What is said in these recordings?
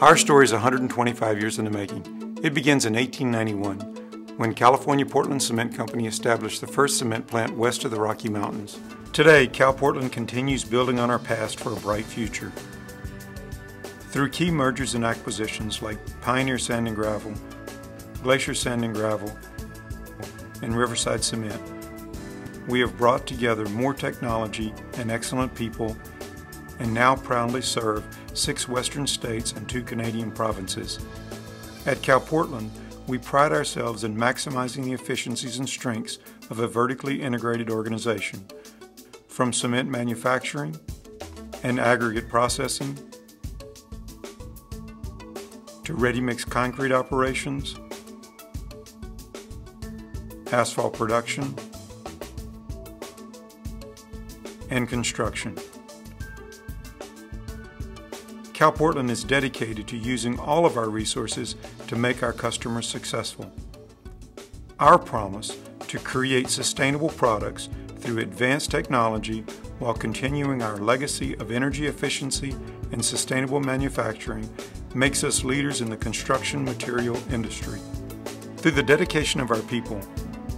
Our story is 125 years in the making. It begins in 1891 when California Portland Cement Company established the first cement plant west of the Rocky Mountains. Today, CalPortland continues building on our past for a bright future. Through key mergers and acquisitions like Pioneer Sand and Gravel, Glacier Sand and Gravel, and Riverside Cement, we have brought together more technology and excellent people and now proudly serve six western states and two Canadian provinces. At CalPortland, we pride ourselves in maximizing the efficiencies and strengths of a vertically integrated organization, from cement manufacturing and aggregate processing to ready-mix concrete operations, asphalt production, and construction. CalPortland is dedicated to using all of our resources to make our customers successful. Our promise to create sustainable products through advanced technology while continuing our legacy of energy efficiency and sustainable manufacturing makes us leaders in the construction material industry. Through the dedication of our people,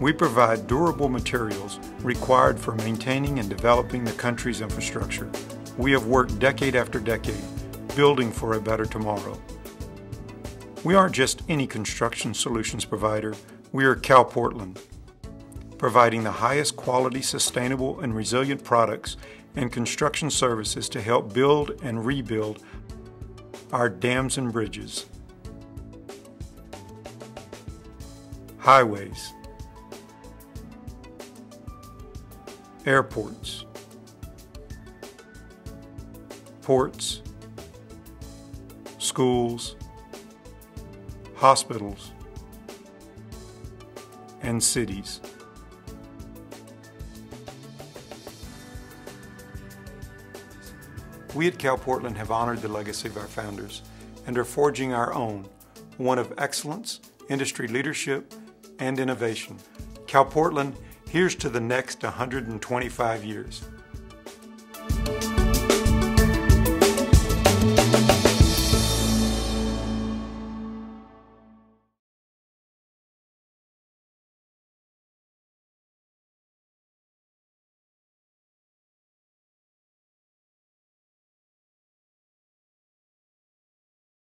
we provide durable materials required for maintaining and developing the country's infrastructure. We have worked decade after decade building for a better tomorrow. We aren't just any construction solutions provider, we are CalPortland, providing the highest quality, sustainable, and resilient products and construction services to help build and rebuild our dams and bridges, highways, airports, ports, schools, hospitals, and cities. We at CalPortland have honored the legacy of our founders and are forging our own, one of excellence, industry leadership, and innovation. CalPortland, here's to the next 125 years.